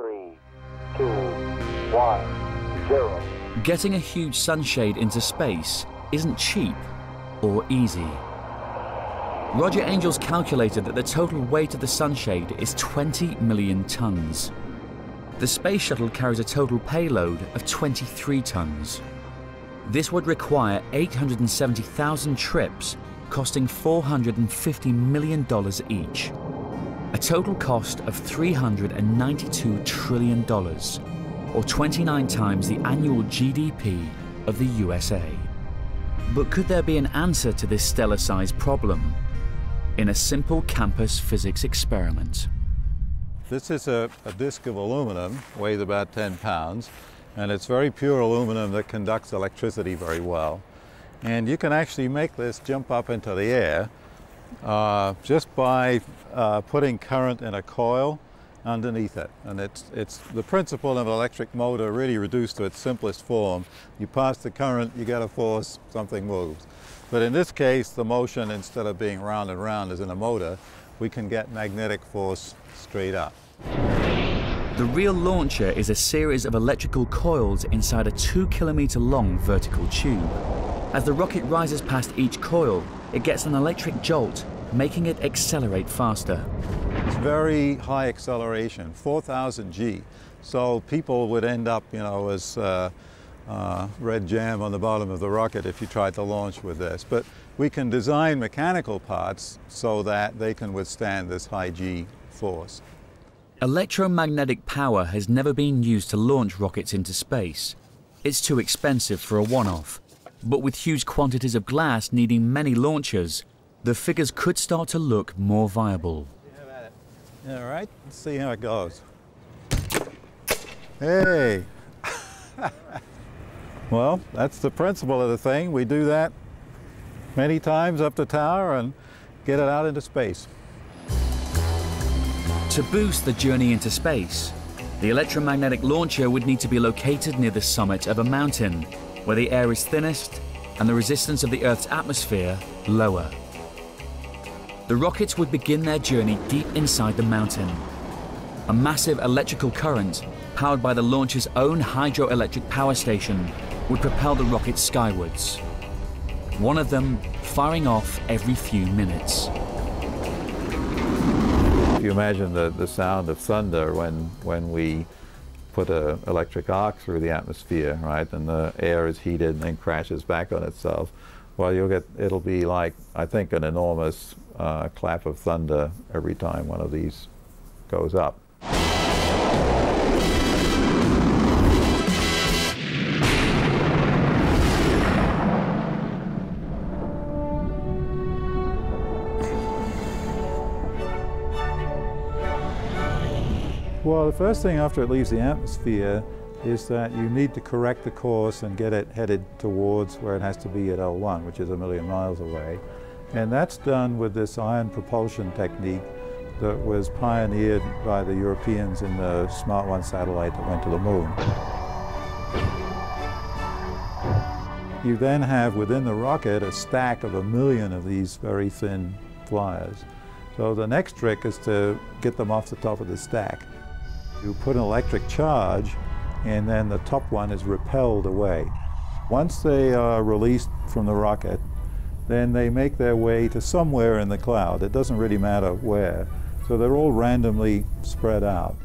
Three, two, one, zero. Getting a huge sunshade into space isn't cheap or easy. Roger Angel's calculated that the total weight of the sunshade is 20 million tons. The space shuttle carries a total payload of 23 tons. This would require 870,000 trips, costing $450 million each. A total cost of $392 trillion, or 29 times the annual GDP of the USA. But could there be an answer to this stellar-sized problem? In a simple campus physics experiment. This is a, a disc of aluminum, weighs about 10 pounds, and it's very pure aluminum that conducts electricity very well. And you can actually make this jump up into the air uh, just by uh, putting current in a coil underneath it. And it's, it's the principle of an electric motor really reduced to its simplest form. You pass the current, you get a force, something moves. But in this case, the motion, instead of being round and round as in a motor, we can get magnetic force straight up. The real launcher is a series of electrical coils inside a two kilometer long vertical tube. As the rocket rises past each coil, it gets an electric jolt, making it accelerate faster. It's very high acceleration, 4,000 G. So people would end up, you know, as uh, uh, red jam on the bottom of the rocket if you tried to launch with this. But we can design mechanical parts so that they can withstand this high G force. Electromagnetic power has never been used to launch rockets into space. It's too expensive for a one-off. But with huge quantities of glass needing many launchers, the figures could start to look more viable. All right, let's see how it goes. Hey! well, that's the principle of the thing. We do that many times up the tower and get it out into space. To boost the journey into space, the electromagnetic launcher would need to be located near the summit of a mountain, where the air is thinnest and the resistance of the Earth's atmosphere lower. The rockets would begin their journey deep inside the mountain. A massive electrical current, powered by the launcher's own hydroelectric power station, would propel the rockets skywards. One of them firing off every few minutes. If you imagine the, the sound of thunder when, when we put an electric arc through the atmosphere, right, and the air is heated and then crashes back on itself, well, you'll get, it'll be like, I think, an enormous uh, clap of thunder every time one of these goes up. Well, the first thing after it leaves the atmosphere is that you need to correct the course and get it headed towards where it has to be at L1, which is a million miles away. And that's done with this ion propulsion technique that was pioneered by the Europeans in the Smart 1 satellite that went to the moon. You then have within the rocket a stack of a million of these very thin flyers. So the next trick is to get them off the top of the stack. You put an electric charge and then the top one is repelled away. Once they are released from the rocket, then they make their way to somewhere in the cloud. It doesn't really matter where. So they're all randomly spread out.